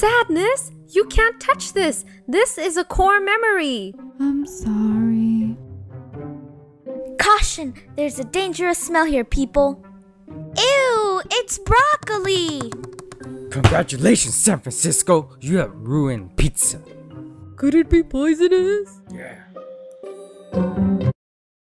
Sadness, you can't touch this. This is a core memory. I'm sorry. Caution! There's a dangerous smell here, people. Ew! It's broccoli! Congratulations, San Francisco! You have ruined pizza. Could it be poisonous? Yeah.